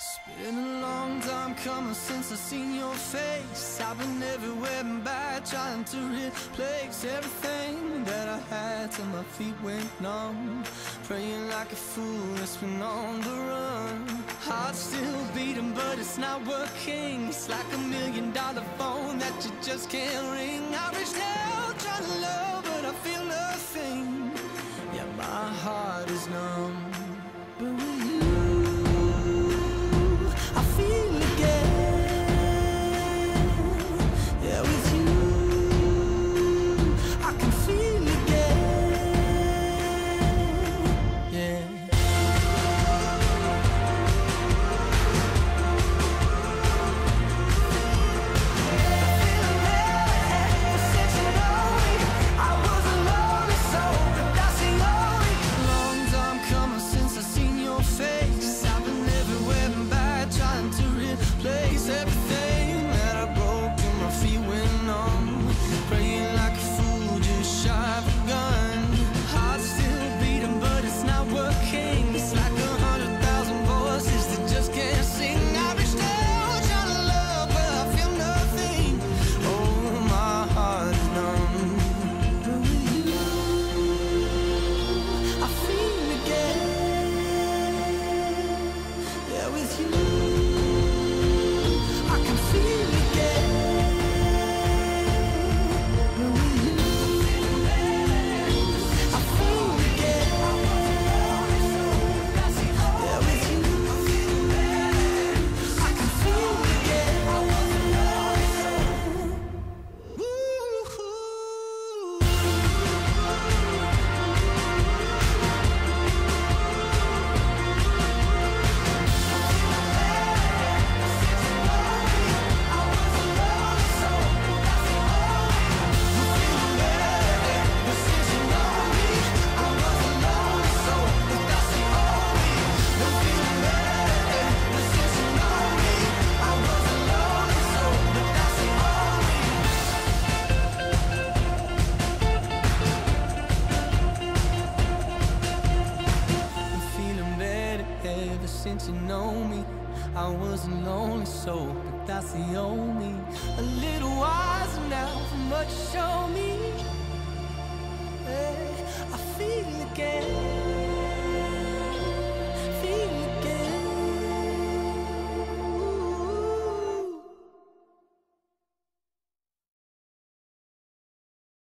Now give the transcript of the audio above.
It's been a long time coming since I seen your face. I've been everywhere and back, trying to replace everything that I had till my feet went numb. Praying like a fool, it's been on the run. Heart still beating, but it's not working. It's like a million dollar phone that you just can't ring. I reached out trying to love, but I feel nothing. Yeah, my heart is numb. You know me. I was a lonely soul, but that's the only. A little wiser now you showed me.